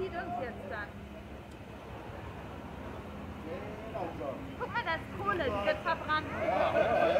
zieht uns jetzt dann? Guck mal, da ist Kohle, die wird verbrannt. Alles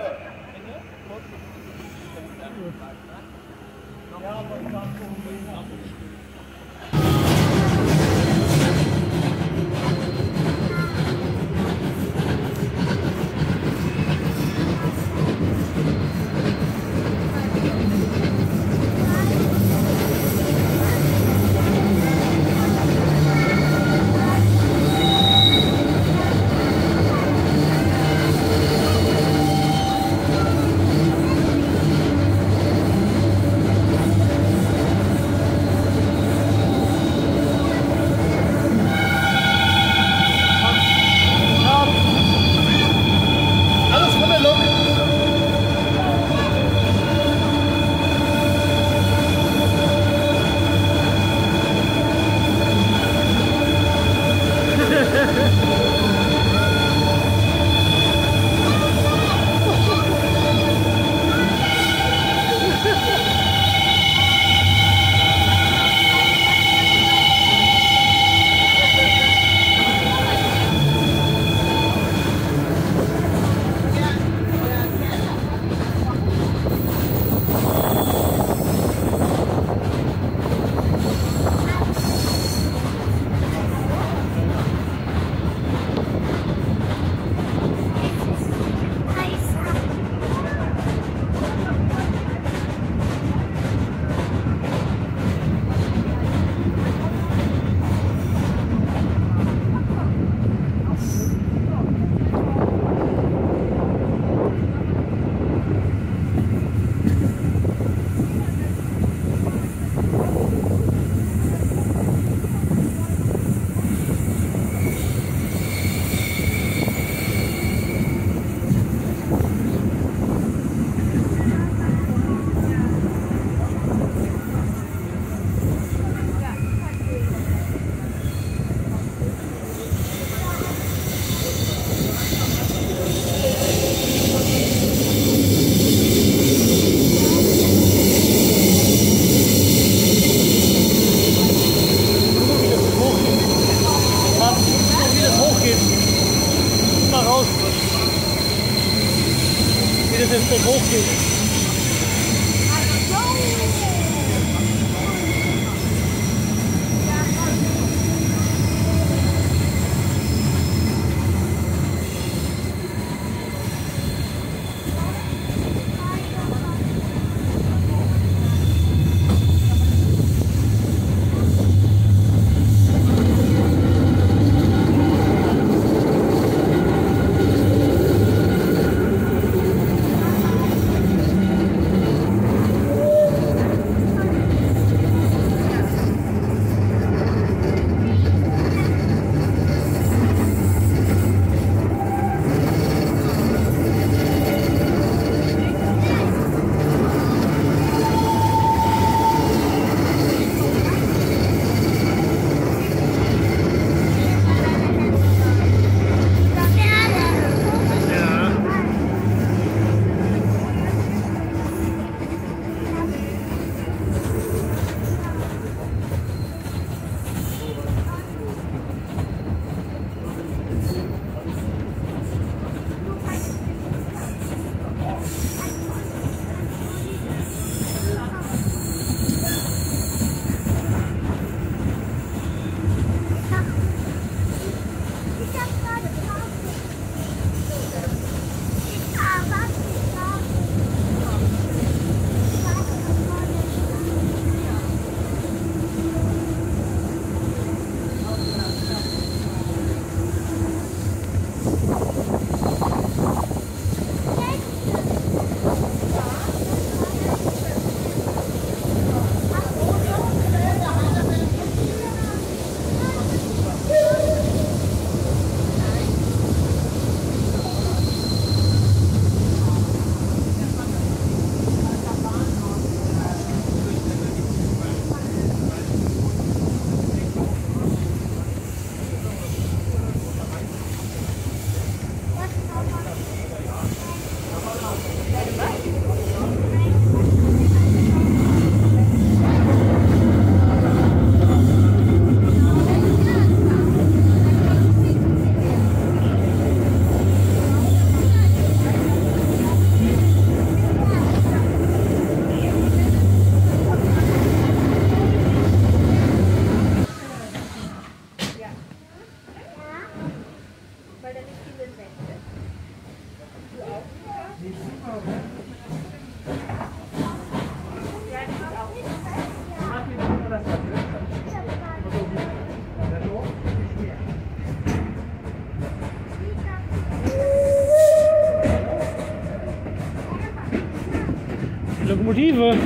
Lokomotive,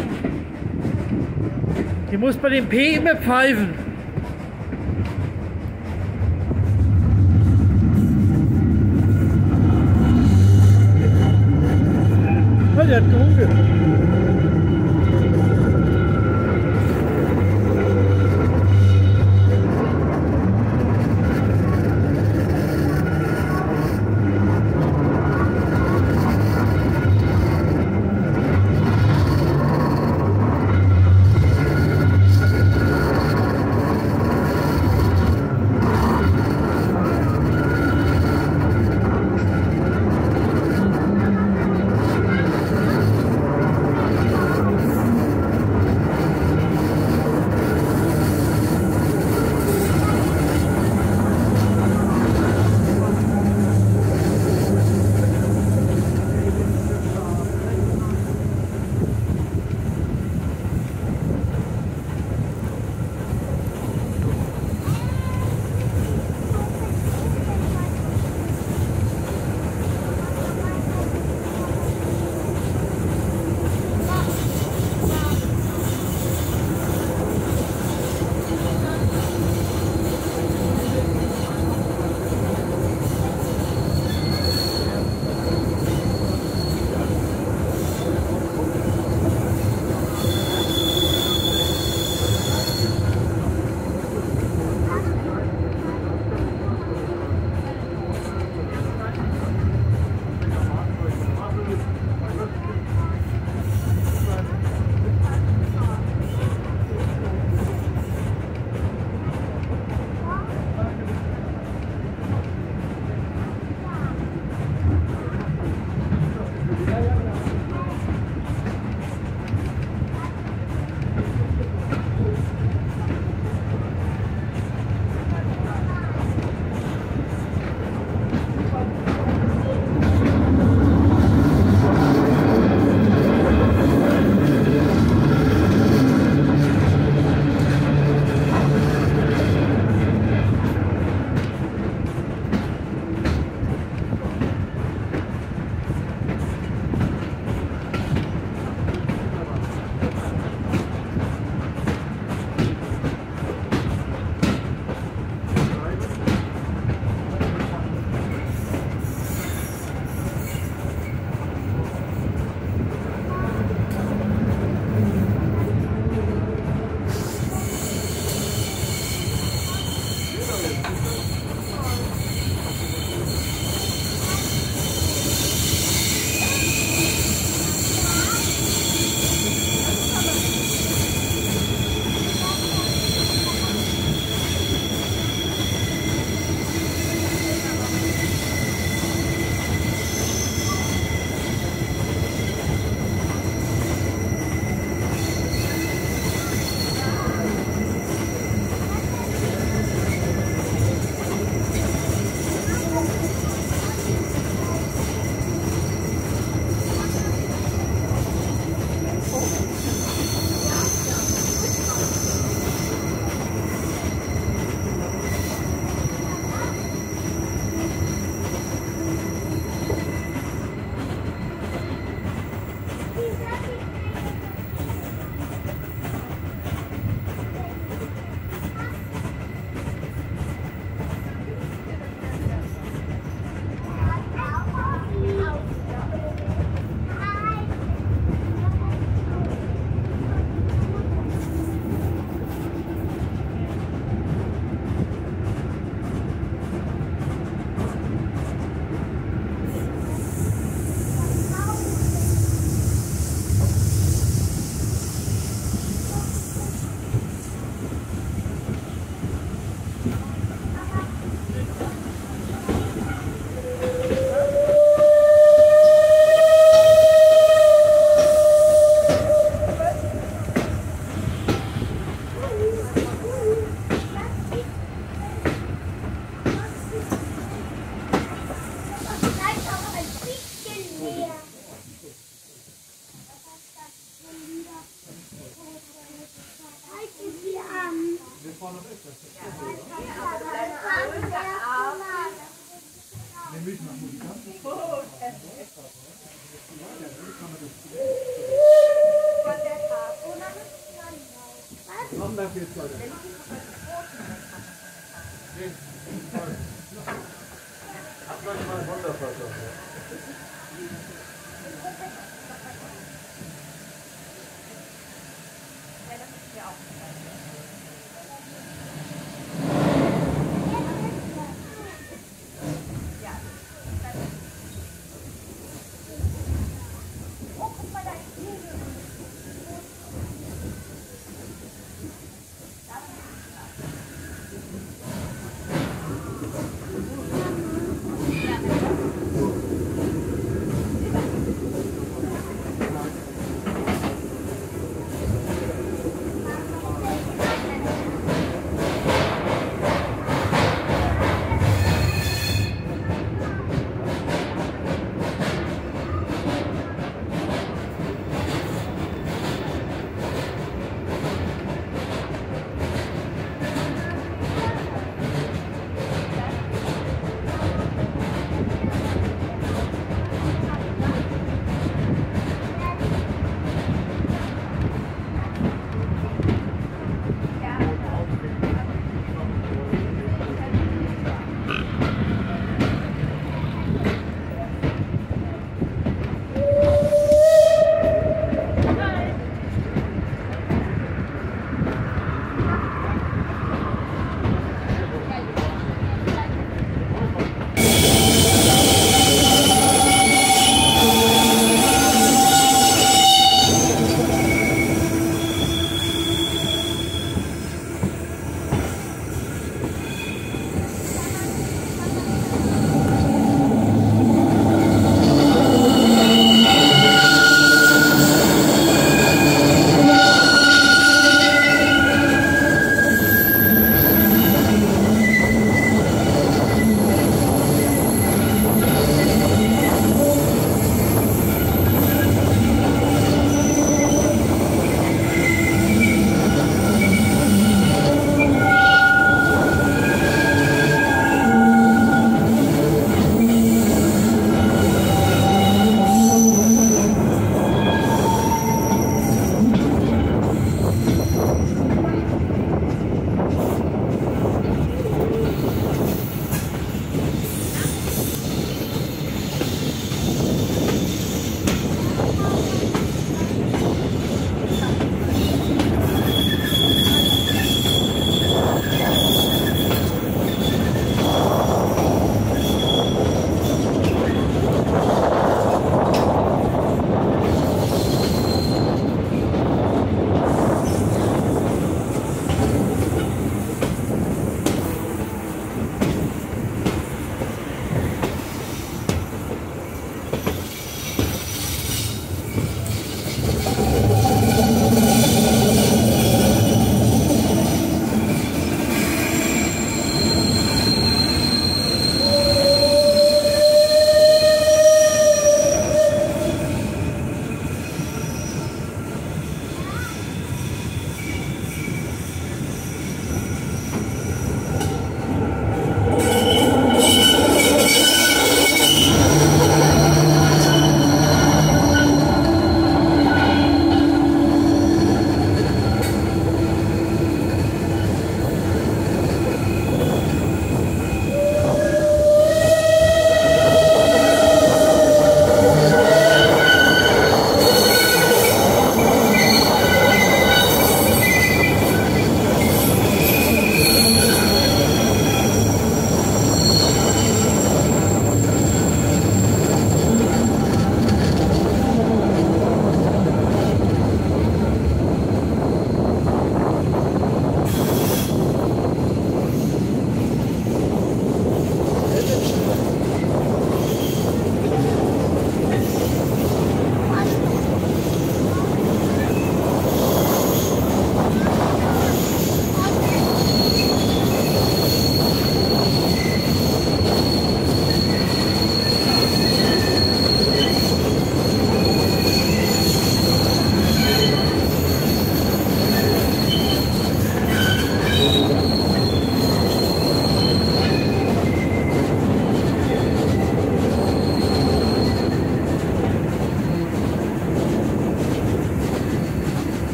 die muss bei dem P immer pfeifen. I'm not good for.